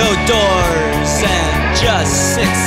no doors and just six